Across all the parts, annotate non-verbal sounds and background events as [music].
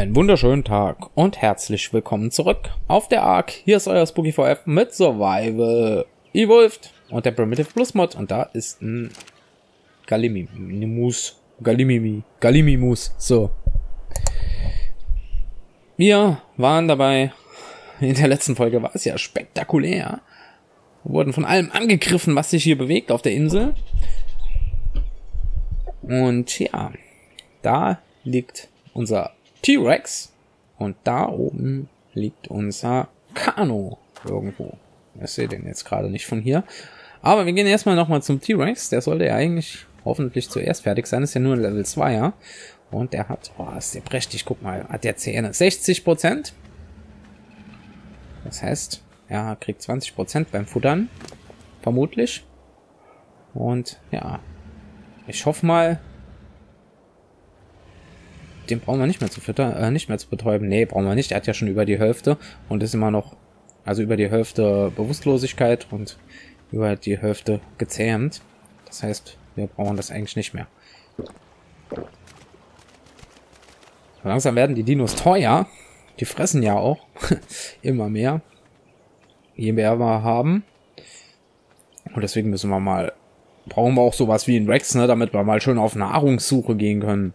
Einen wunderschönen Tag und herzlich willkommen zurück auf der Ark. Hier ist euer Spooky VF mit Survival Evolved und der Primitive Plus Mod und da ist ein Gallimimus. Gallimimi. Gallimimus. So. Wir waren dabei. In der letzten Folge war es ja spektakulär. Wir wurden von allem angegriffen, was sich hier bewegt auf der Insel. Und ja, da liegt unser T-Rex und da oben liegt unser Kano irgendwo. Ich sehe den jetzt gerade nicht von hier. Aber wir gehen erstmal nochmal zum T-Rex. Der sollte ja eigentlich hoffentlich zuerst fertig sein. Ist ja nur Level 2, ja. Und der hat, oh, ist der prächtig, guck mal, hat der Zähne 60 Prozent. Das heißt, er kriegt 20 Prozent beim Futtern. Vermutlich. Und ja, ich hoffe mal, den brauchen wir nicht mehr zu füttern, äh, nicht mehr zu betäuben. Nee, brauchen wir nicht. Er hat ja schon über die Hälfte und ist immer noch, also über die Hälfte Bewusstlosigkeit und über die Hälfte gezähmt. Das heißt, wir brauchen das eigentlich nicht mehr. Langsam werden die Dinos teuer. Die fressen ja auch [laughs] immer mehr. Je mehr wir haben. Und deswegen müssen wir mal, brauchen wir auch sowas wie ein Rex, ne, damit wir mal schön auf Nahrungssuche gehen können.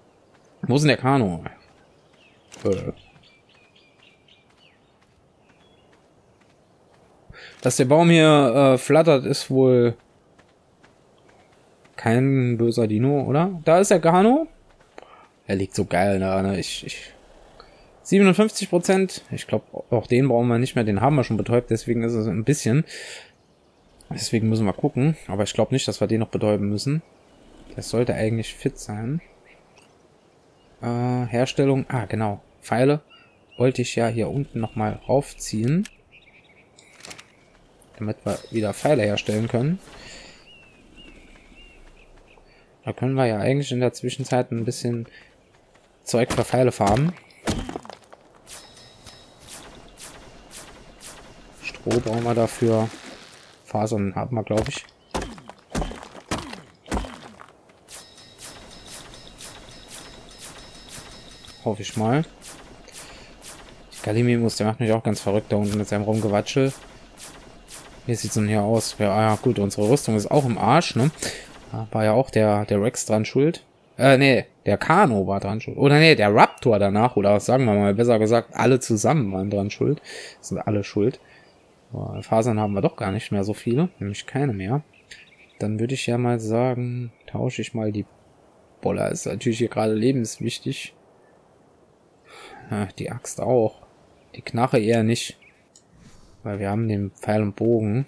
Wo ist denn der Kano? Äh. Dass der Baum hier äh, flattert, ist wohl kein böser Dino, oder? Da ist der Kano. Er liegt so geil da, ne? Ich, ich 57 Prozent. Ich glaube, auch den brauchen wir nicht mehr. Den haben wir schon betäubt, deswegen ist es ein bisschen. Deswegen müssen wir gucken. Aber ich glaube nicht, dass wir den noch betäuben müssen. Das sollte eigentlich fit sein. Äh, Herstellung. Ah, genau. Pfeile wollte ich ja hier unten nochmal raufziehen. Damit wir wieder Pfeile herstellen können. Da können wir ja eigentlich in der Zwischenzeit ein bisschen Zeug für Pfeile farmen. Stroh brauchen wir dafür. Fasern haben wir, glaube ich. Hoffe ich mal. Galimimus, der macht mich auch ganz verrückt da unten mit seinem Rumgewatschel. Wie sieht es denn hier aus? Ja, ja, gut, unsere Rüstung ist auch im Arsch, ne? Da war ja auch der, der Rex dran schuld. Äh, nee, der Kano war dran schuld. Oder nee, der Raptor danach, oder sagen wir mal, besser gesagt, alle zusammen waren dran schuld. sind alle schuld. Aber Fasern haben wir doch gar nicht mehr so viele, nämlich keine mehr. Dann würde ich ja mal sagen, tausche ich mal die Boller. Ist natürlich hier gerade lebenswichtig. Die Axt auch. Die Knarre eher nicht. Weil wir haben den Pfeil und Bogen.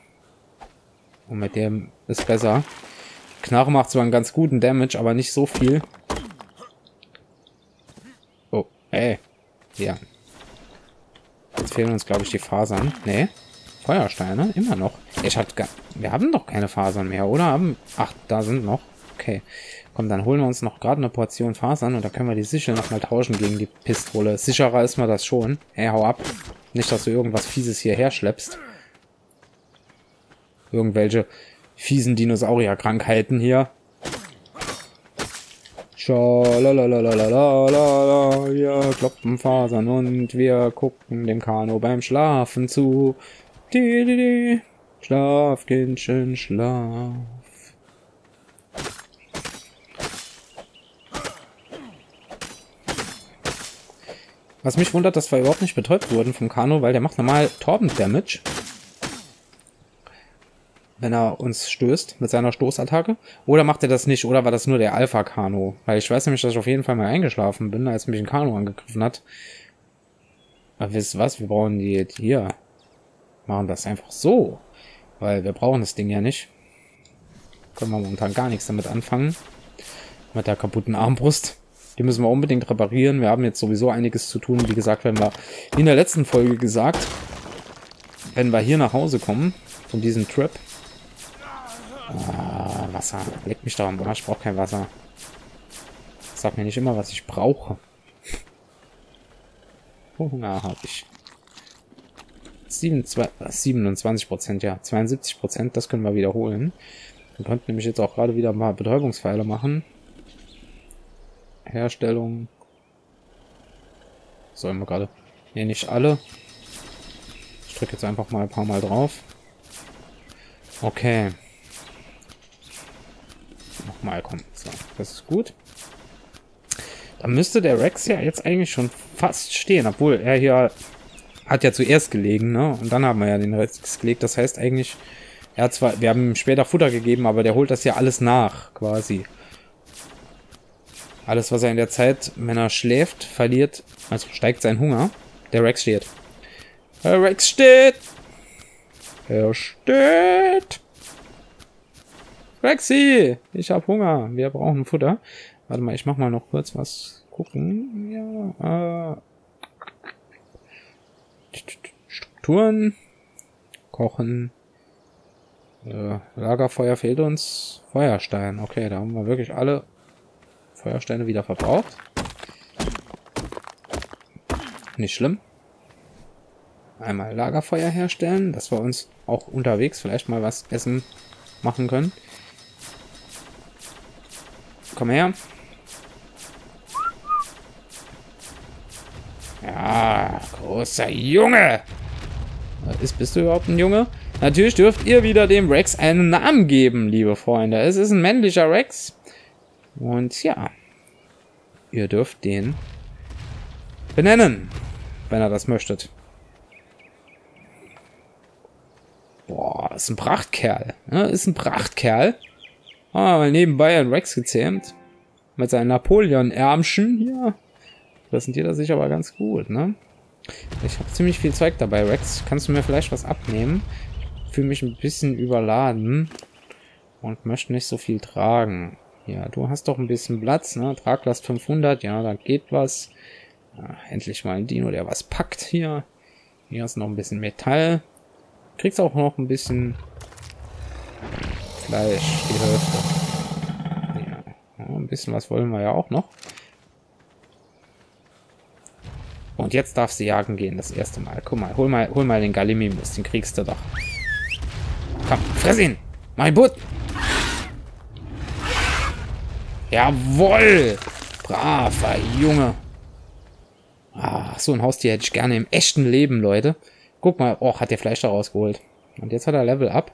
Und mit dem ist besser. Die Knarre macht zwar einen ganz guten Damage, aber nicht so viel. Oh, ey. Ja. Jetzt fehlen uns, glaube ich, die Fasern. Nee. Feuersteine, immer noch. Ich hatte gar, wir haben doch keine Fasern mehr, oder? Ach, da sind noch. Okay. Komm, dann holen wir uns noch gerade eine Portion Fasern und da können wir die Sichel nochmal tauschen gegen die Pistole. Sicherer ist mir das schon. Hey, hau ab. Nicht, dass du irgendwas Fieses hierher schleppst. Irgendwelche fiesen Dinosaurierkrankheiten hier. Schalalalalalalala, wir kloppen Fasern und wir gucken dem Kano beim Schlafen zu. Di, di, di. Schlaf, Kindchen, schlaf. Was mich wundert, dass wir überhaupt nicht betäubt wurden vom Kano, weil der macht normal Torben Damage. Wenn er uns stößt mit seiner Stoßattacke. Oder macht er das nicht? Oder war das nur der Alpha-Kano? Weil ich weiß nämlich, dass ich auf jeden Fall mal eingeschlafen bin, als mich ein Kano angegriffen hat. Aber wisst ihr was? Wir brauchen die jetzt hier. Machen das einfach so. Weil wir brauchen das Ding ja nicht. Können wir momentan gar nichts damit anfangen. Mit der kaputten Armbrust. Die müssen wir unbedingt reparieren. Wir haben jetzt sowieso einiges zu tun. Wie gesagt, wenn wir, in der letzten Folge gesagt, wenn wir hier nach Hause kommen, von diesem Trip. Ah, Wasser. Leck mich da am Arsch. Ich brauche kein Wasser. Sag mir nicht immer, was ich brauche. [laughs] Hunger habe ich. 27 Prozent, ja. 72 Prozent, das können wir wiederholen. Wir könnten nämlich jetzt auch gerade wieder mal Betäubungspfeile machen. Herstellung. Sollen wir gerade. Ne, nicht alle. Ich drücke jetzt einfach mal ein paar Mal drauf. Okay. Nochmal, komm. So, das ist gut. Da müsste der Rex ja jetzt eigentlich schon fast stehen, obwohl er hier hat ja zuerst gelegen, ne? Und dann haben wir ja den Rex gelegt. Das heißt eigentlich, er hat zwar, wir haben ihm später Futter gegeben, aber der holt das ja alles nach, quasi. Alles, was er in der Zeit, wenn er schläft, verliert, also steigt sein Hunger. Der Rex steht. Der Rex steht! Er steht! Rexy! Ich hab Hunger. Wir brauchen Futter. Warte mal, ich mach mal noch kurz was gucken. Ja, äh. Strukturen. Kochen. Äh, Lagerfeuer fehlt uns. Feuerstein. Okay, da haben wir wirklich alle Feuersteine wieder verbraucht. Nicht schlimm. Einmal Lagerfeuer herstellen, dass wir uns auch unterwegs vielleicht mal was essen machen können. Komm her. Ja, großer Junge. Ist, bist du überhaupt ein Junge? Natürlich dürft ihr wieder dem Rex einen Namen geben, liebe Freunde. Es ist ein männlicher Rex. Und ja, ihr dürft den benennen, wenn er das möchtet. Boah, ist ein Prachtkerl. Ja, ist ein Prachtkerl. Ah, mal nebenbei ein Rex gezähmt. Mit seinen Napoleon-Ärmchen hier. Präsentiert er sich aber ganz gut, ne? Ich habe ziemlich viel Zeug dabei, Rex. Kannst du mir vielleicht was abnehmen? Ich fühle mich ein bisschen überladen. Und möchte nicht so viel tragen. Ja, du hast doch ein bisschen Platz, ne? Traglast 500, ja, da geht was. Ja, endlich mal ein Dino, der was packt hier. Hier ist noch ein bisschen Metall. Kriegst auch noch ein bisschen Fleisch, die Hälfte. Ja, ein bisschen was wollen wir ja auch noch. Und jetzt darfst du jagen gehen, das erste Mal. Guck mal, hol mal, hol mal den Gallimimus, den kriegst du doch. Komm, fress ihn! Mein Butt! Jawoll! Braver Junge! Ah, so ein Haustier hätte ich gerne im echten Leben, Leute. Guck mal, oh, hat der Fleisch da rausgeholt. Und jetzt hat er Level Up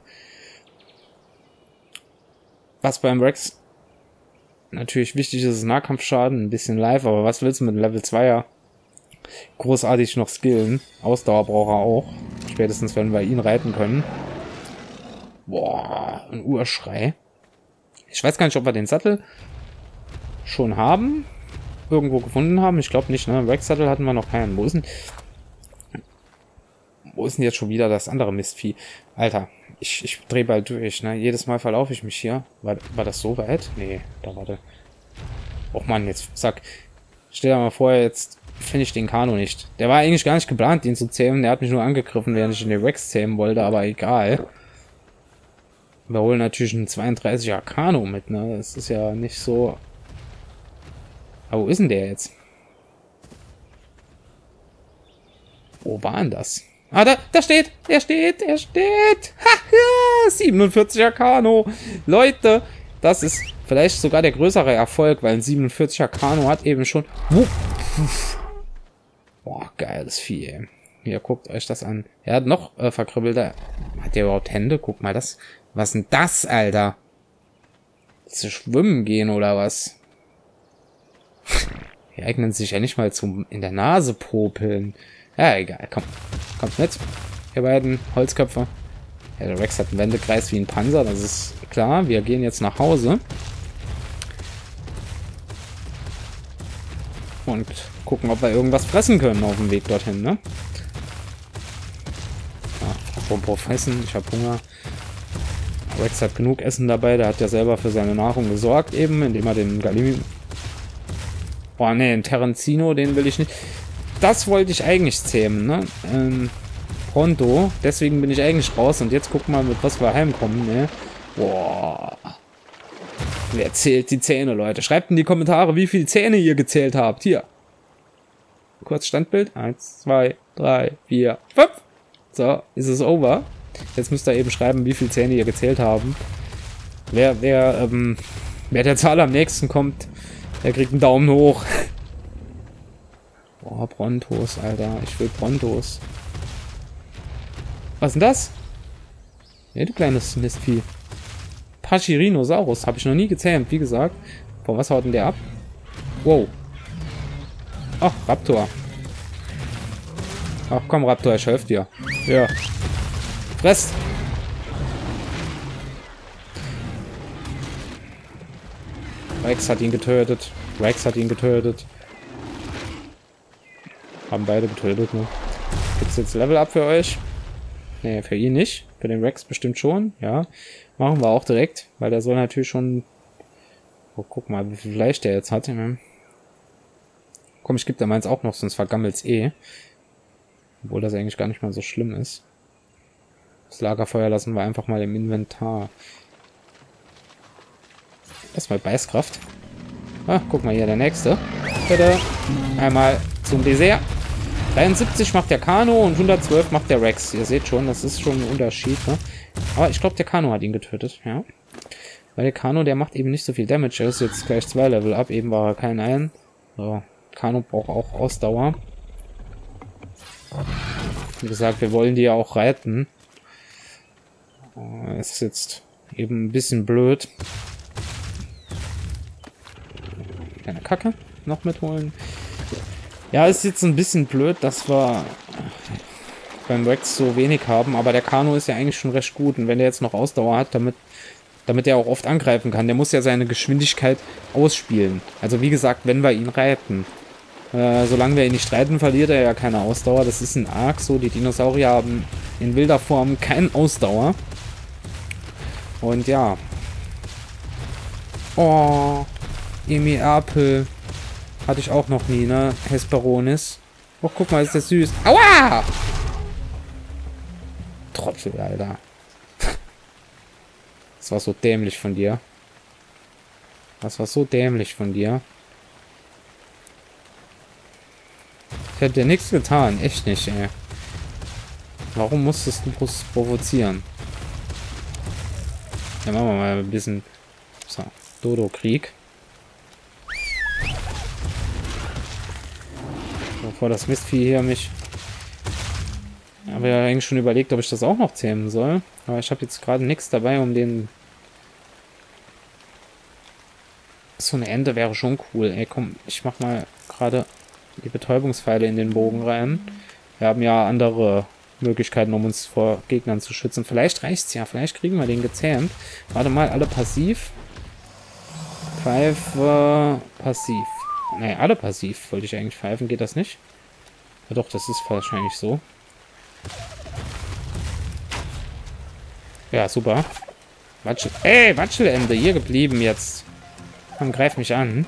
was beim Rex natürlich wichtig ist, ist Nahkampfschaden, ein bisschen live, aber was willst du mit Level 2er großartig noch skillen? Ausdauer braucht er auch. Spätestens, wenn wir ihn reiten können. Boah, ein Urschrei. Ich weiß gar nicht, ob wir den Sattel schon haben. Irgendwo gefunden haben. Ich glaube nicht, ne? Rex-Sattel hatten wir noch keinen. Wo ist denn... Wo ist denn jetzt schon wieder das andere Mistvieh? Alter, ich, ich drehe bald durch, ne? Jedes Mal verlaufe ich mich hier. War, war das so weit? Nee, da war der. Och man, jetzt sag. Stell dir mal vor, jetzt finde ich den Kano nicht. Der war eigentlich gar nicht geplant, den zu zähmen. Der hat mich nur angegriffen, während ich in den Rex zähmen wollte, aber egal. Wir holen natürlich einen 32er Kano mit, ne? Das ist ja nicht so. Aber wo ist denn der jetzt? Wo war denn das? Ah, da, da steht, er steht, er steht. Ha, 47er Kano. Leute, das ist vielleicht sogar der größere Erfolg, weil ein 47er Kano hat eben schon... Boah, geiles Vieh, ey. Hier, guckt euch das an. Er hat noch äh, verkrüppelte... Hat der überhaupt Hände? Guck mal, das... Was denn das, Alter? Zu schwimmen gehen oder was? Die eignen sich ja nicht mal zum in der Nase popeln. Ja, egal, komm. Kommt mit. Ihr beiden Holzköpfe. Ja, der Rex hat einen Wendekreis wie ein Panzer, das ist klar. Wir gehen jetzt nach Hause. Und gucken, ob wir irgendwas fressen können auf dem Weg dorthin, ne? Ja, apropos fressen, ich habe Hunger. Rex hat genug Essen dabei, der hat ja selber für seine Nahrung gesorgt eben, indem er den Galimi... Boah, ne, den Terenzino, den will ich nicht das wollte ich eigentlich zähmen, ne? Ähm, pronto. Deswegen bin ich eigentlich raus. Und jetzt guck mal, mit was wir heimkommen, ne? Boah. Wer zählt die Zähne, Leute? Schreibt in die Kommentare, wie viele Zähne ihr gezählt habt. Hier. Kurz Standbild. Eins, zwei, drei, vier, fünf. So, ist es over. Jetzt müsst ihr eben schreiben, wie viele Zähne ihr gezählt haben. Wer, wer, ähm, wer der Zahl am nächsten kommt, der kriegt einen Daumen hoch. Boah, Brontos, Alter. Ich will Brontos. Was ist denn das? Ne, du kleines Mistvieh. Pachyrhinosaurus. Habe ich noch nie gezähmt, wie gesagt. Boah, was haut denn der ab? Wow. Ach, Raptor. Ach komm, Raptor, ich helfe dir. Ja. Fress! Rex hat ihn getötet. Rex hat ihn getötet. Haben beide getötet, ne? Gibt's jetzt Level Up für euch? Ne, für ihn nicht. Für den Rex bestimmt schon, ja. Machen wir auch direkt, weil der soll natürlich schon... Oh, guck mal, wie viel Fleisch der jetzt hat. Ne? Komm, ich gebe da meins auch noch, sonst vergammelt's eh. Obwohl das eigentlich gar nicht mal so schlimm ist. Das Lagerfeuer lassen wir einfach mal im Inventar. Erstmal Beißkraft. Ah, guck mal hier, der nächste. Bitte. Einmal zum Dessert. 73 macht der Kano und 112 macht der Rex. Ihr seht schon, das ist schon ein Unterschied. Ne? Aber ich glaube, der Kano hat ihn getötet. Ja. Weil der Kano, der macht eben nicht so viel Damage. Er ist jetzt gleich zwei Level ab. Eben war er kein ein. So. Kano braucht auch Ausdauer. Wie gesagt, wir wollen die ja auch reiten. Es ist jetzt eben ein bisschen blöd. Keine Kacke noch mitholen. Ja, ist jetzt ein bisschen blöd, dass wir beim Rex so wenig haben, aber der Kano ist ja eigentlich schon recht gut und wenn der jetzt noch Ausdauer hat, damit, damit er auch oft angreifen kann, der muss ja seine Geschwindigkeit ausspielen. Also wie gesagt, wenn wir ihn reiten. Äh, solange wir ihn nicht reiten, verliert er ja keine Ausdauer. Das ist ein Arc so. Die Dinosaurier haben in wilder Form keine Ausdauer. Und ja. Oh. Emi Apel. Hatte ich auch noch nie, ne? Hesperonis. Oh, guck mal, ist das süß. Aua! Trottel, Alter. [laughs] Das war so dämlich von dir. Das war so dämlich von dir. Ich hätte dir nichts getan. Echt nicht, ey. Warum musstest du provozieren? Ja, machen wir mal ein bisschen... So, Dodo-Krieg. Bevor das Mistvieh hier mich... Ich habe ja eigentlich schon überlegt, ob ich das auch noch zähmen soll. Aber ich habe jetzt gerade nichts dabei, um den... So eine Ende wäre schon cool. Ey, komm, ich mach mal gerade die Betäubungspfeile in den Bogen rein. Wir haben ja andere Möglichkeiten, um uns vor Gegnern zu schützen. Vielleicht reicht's ja. Vielleicht kriegen wir den gezähmt. Warte mal, alle passiv. Pfeife passiv. Naja, alle passiv wollte ich eigentlich pfeifen. Geht das nicht? Ja doch, das ist wahrscheinlich so. Ja, super. Watschel. Ey, Watschelende, hier geblieben jetzt. Komm, greif mich an.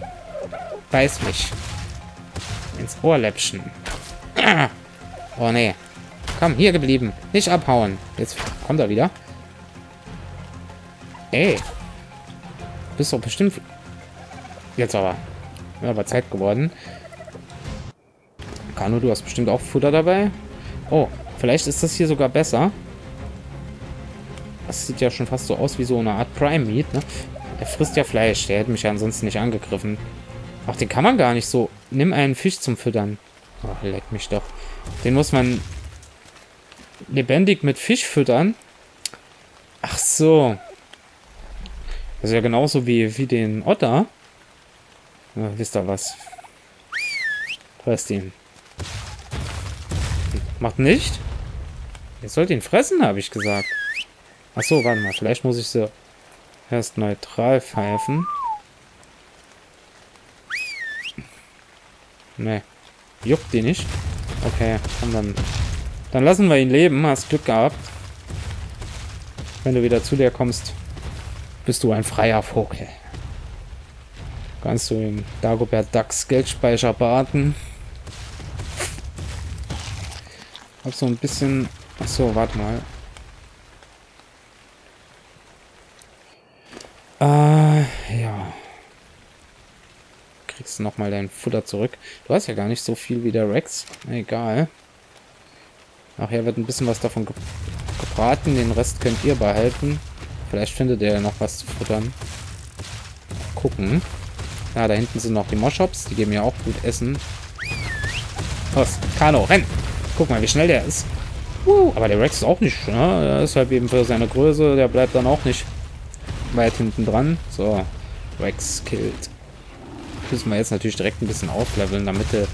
Beiß mich. Ins Ohrläppchen. Ah. Oh, nee. Komm, hier geblieben. Nicht abhauen. Jetzt kommt er wieder. Ey. Bist doch bestimmt... Jetzt aber. Aber Zeit geworden. Kano, du hast bestimmt auch Futter dabei. Oh, vielleicht ist das hier sogar besser. Das sieht ja schon fast so aus wie so eine Art Prime Meat, ne? Er frisst ja Fleisch. Der hätte mich ja ansonsten nicht angegriffen. Ach, den kann man gar nicht so. Nimm einen Fisch zum Füttern. Oh, leck mich doch. Den muss man lebendig mit Fisch füttern. Ach so. Das ist ja genauso wie, wie den Otter. Ja, wisst ihr was? Fresst ihn. Macht nicht? Ihr sollt ihn fressen, habe ich gesagt. Ach so, warte mal. Vielleicht muss ich sie erst neutral pfeifen. Ne. Juckt die nicht? Okay, komm dann. Dann lassen wir ihn leben. Hast Glück gehabt. Wenn du wieder zu dir kommst, bist du ein freier Vogel. Kannst du im Dagobert Dax Geldspeicher baden. Hab so ein bisschen... Achso, warte mal. Äh, ja kriegst du nochmal dein Futter zurück. Du hast ja gar nicht so viel wie der Rex. Egal. Nachher wird ein bisschen was davon ge gebraten. Den Rest könnt ihr behalten. Vielleicht findet ihr ja noch was zu futtern. Gucken. Ja, da hinten sind noch die Moshops. Die geben ja auch gut Essen. Los, Kano, renn! Guck mal, wie schnell der ist. Uh, aber der Rex ist auch nicht, ne? Er ist halt eben für seine Größe, der bleibt dann auch nicht weit hinten dran. So, Rex killt. Müssen wir jetzt natürlich direkt ein bisschen aufleveln, damit, die,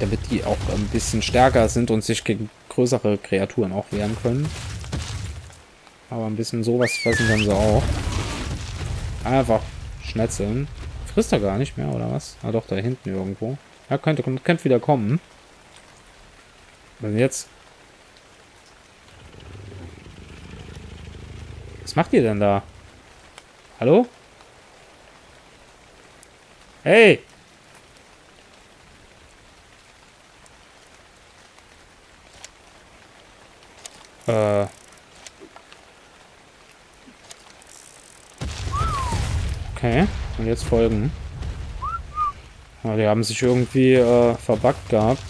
damit die auch ein bisschen stärker sind und sich gegen größere Kreaturen auch wehren können. Aber ein bisschen sowas fressen können sie auch. Einfach schnetzeln. Frisst er gar nicht mehr, oder was? Ah doch, da hinten irgendwo. Ja, könnte, könnte wieder kommen. Was jetzt? Was macht ihr denn da? Hallo? Hey! Äh. Okay, und jetzt folgen. Ja, die haben sich irgendwie äh, verbuggt gehabt.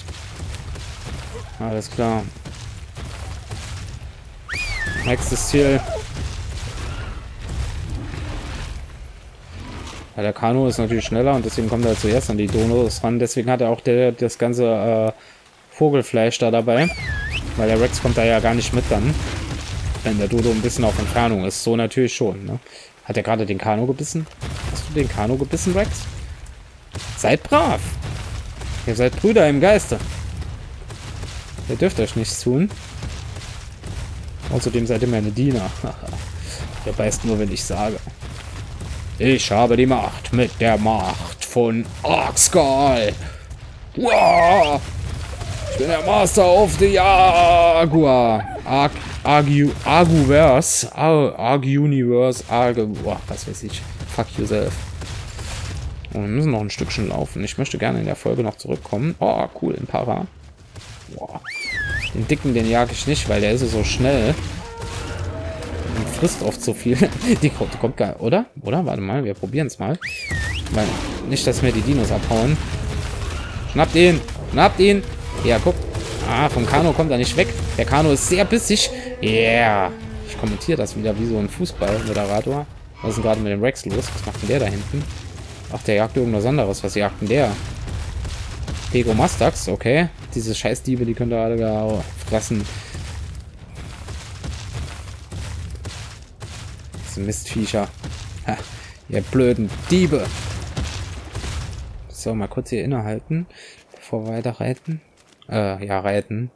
Alles klar. Nächstes Ziel. Ja, der Kanu ist natürlich schneller und deswegen kommt er zuerst an die Donos ran. Deswegen hat er auch der, das ganze äh, Vogelfleisch da dabei. Weil der Rex kommt da ja gar nicht mit dann. Wenn der Dodo ein bisschen auf Entfernung ist. So natürlich schon. Ne? Hat er gerade den Kanu gebissen? Hast du den Kanu gebissen, Rex? Seid brav. Ihr seid Brüder im Geiste. Ihr dürft euch nichts tun. Außerdem seid ihr meine Diener. [laughs] Ihr beißt nur, wenn ich sage. Ich habe die Macht mit der Macht von Arkskull. Wow! Ich bin der Master of the Jaguar. Arg, Argu, Arguverse. Arg Universe. Arg, boah, was weiß ich. Fuck yourself. Und wir müssen noch ein Stückchen laufen. Ich möchte gerne in der Folge noch zurückkommen. Oh, cool, ein Para. Boah. Den Dicken, den jage ich nicht, weil der ist so schnell. Und frisst oft so viel. [laughs] die kommt, kommt gar oder? Oder? Warte mal, wir probieren es mal. Weil nicht, dass mir die Dinos abhauen. Schnappt ihn! Schnappt ihn! Ja, guck. Ah, vom Kano kommt er nicht weg. Der Kano ist sehr bissig. Yeah. Ich kommentiere das wieder wie so ein Fußball-Moderator. Was ist denn gerade mit dem Rex los? Was macht denn der da hinten? Ach, der jagt irgendwas anderes. Was jagt denn der? Dego Mastax, okay. Diese Scheißdiebe, die können da alle gar fressen. Diese Mistviecher. Ha, ihr blöden Diebe. So, mal kurz hier innehalten, bevor wir weiter reiten. Äh, ja, reiten.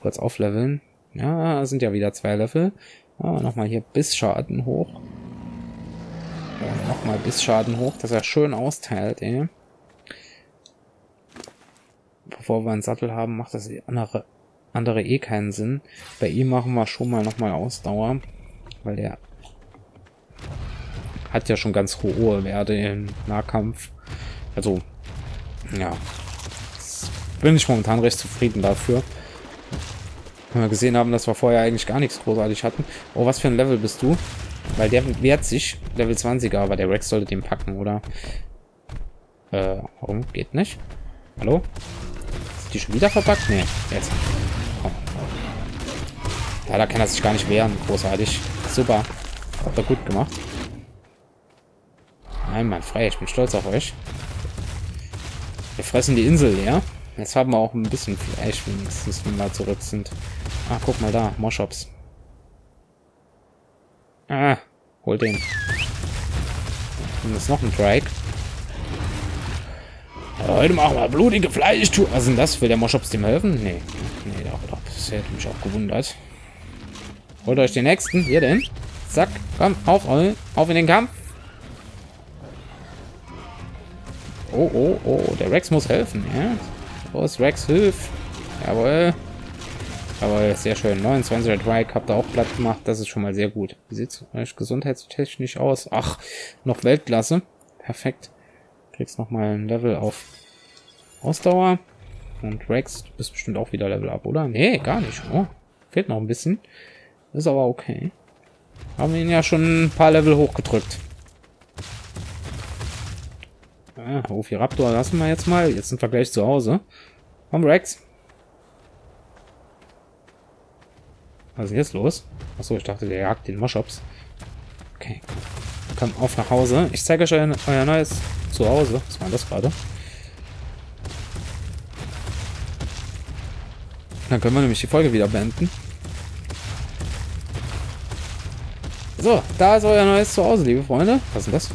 Kurz aufleveln. Ja, sind ja wieder zwei Level. Ah, nochmal hier Bissschaden hoch. Ja, nochmal Bissschaden hoch, dass er schön austeilt, ey. Bevor wir einen Sattel haben, macht das andere, andere eh keinen Sinn. Bei ihm machen wir schon mal nochmal Ausdauer, weil der hat ja schon ganz hohe Werte im Nahkampf. Also, ja, bin ich momentan recht zufrieden dafür. Wenn wir gesehen haben, dass wir vorher eigentlich gar nichts großartig hatten. Oh, was für ein Level bist du? Weil der wehrt sich. Level 20er, aber der Rex sollte den packen, oder? Äh, warum? Geht nicht? Hallo? Die schon wieder verpackt? Nee, jetzt. Komm. Ja, da kann er sich gar nicht wehren. Großartig. Super. Habt ihr gut gemacht. Nein, Mann, frei. Ich bin stolz auf euch. Wir fressen die Insel leer. Jetzt haben wir auch ein bisschen Fleisch wenigstens, wenn wir zurück sind. Ah, guck mal da. Moschops. Ah, hol den. Und ist noch ein Drake. Heute machen wir blutige Fleischtour. Was sind das? Will der Moschops dem helfen? Nee. Nee, doch, doch. Das hätte mich auch gewundert. Holt euch den nächsten. Hier denn. Zack. Komm, auf, auf in den Kampf. Oh, oh, oh. Der Rex muss helfen, ja. Los, Rex, hilf. Jawohl. Aber sehr schön. 29er Drake habt ihr auch platt gemacht. Das ist schon mal sehr gut. Wie sieht's euch gesundheitstechnisch aus? Ach, noch Weltklasse. Perfekt. Kriegst noch mal ein Level auf Ausdauer. Und Rex, du bist bestimmt auch wieder Level ab, oder? Nee, gar nicht. Oh, fehlt noch ein bisschen. Ist aber okay. Haben ihn ja schon ein paar Level hochgedrückt. Ah, Ophiraptor lassen wir jetzt mal. Jetzt sind wir gleich zu Hause. Komm, Rex. Was ist jetzt los? Achso, ich dachte, der jagt den Moschops. Okay. Komm auf nach Hause. Ich zeige euch euer, euer neues Zuhause. Was war das gerade? Dann können wir nämlich die Folge wieder beenden. So, da ist euer neues Zuhause, liebe Freunde. Was ist denn das?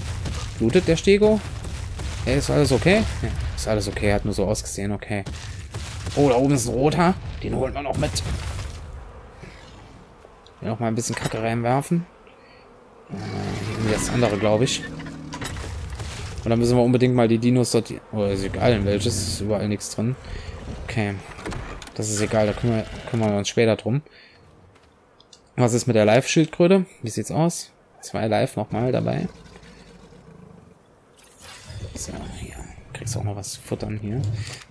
Blutet der Stego? Ey, ist alles okay? Ja, ist alles okay, hat nur so ausgesehen, okay. Oh, da oben ist ein roter. Den holt man noch mit. Hier noch mal ein bisschen Kacke reinwerfen. Äh, das andere, glaube ich. Und dann müssen wir unbedingt mal die Dinos sortieren. Oh, ist egal, in welches. Ist überall nichts drin. Okay. Das ist egal, da kümmern, kümmern wir uns später drum. Was ist mit der Live-Schildkröte? Wie sieht's aus? Zwei Live nochmal dabei. So, hier. Kriegst auch noch was zu futtern hier.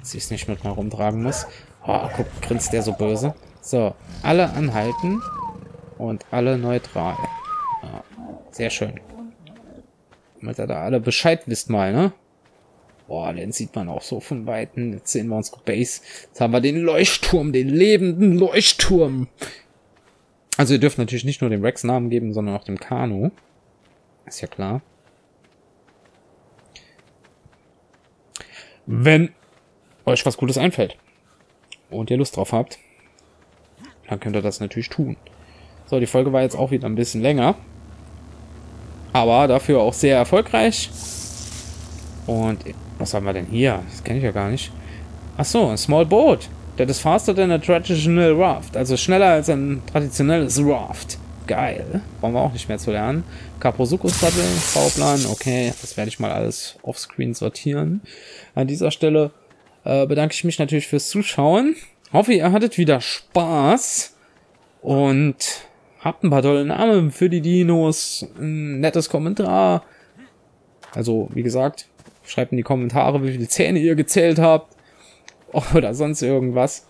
Dass ich es nicht mit mal rumtragen muss. Oh, guck, grinst der so böse. So, alle anhalten. Und alle neutral. Ja, sehr schön. Damit ihr da alle Bescheid wisst mal, ne? Boah, den sieht man auch so von Weitem. Jetzt sehen wir unsere Base. Jetzt haben wir den Leuchtturm, den lebenden Leuchtturm. Also ihr dürft natürlich nicht nur dem Rex Namen geben, sondern auch dem Kanu. Ist ja klar. Wenn euch was Cooles einfällt und ihr Lust drauf habt, dann könnt ihr das natürlich tun. So, die Folge war jetzt auch wieder ein bisschen länger. Aber dafür auch sehr erfolgreich. Und was haben wir denn hier? Das kenne ich ja gar nicht. Ach so, ein Small Boat. That is faster than a traditional raft. Also schneller als ein traditionelles Raft. Geil. Brauchen wir auch nicht mehr zu lernen. Kaprosukus Sattel, Bauplan. Okay, das werde ich mal alles offscreen sortieren. An dieser Stelle äh, bedanke ich mich natürlich fürs Zuschauen. Hoffe, ihr hattet wieder Spaß. Und habt ein paar tolle Namen für die Dinos. Ein nettes Kommentar. Also, wie gesagt, Schreibt in die Kommentare, wie viele Zähne ihr gezählt habt. [laughs] Oder sonst irgendwas.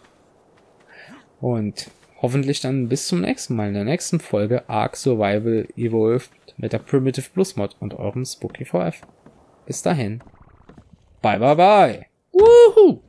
Und hoffentlich dann bis zum nächsten Mal in der nächsten Folge Ark Survival Evolved mit der Primitive Plus Mod und eurem Spooky 4F. Bis dahin. Bye bye bye. Woohoo!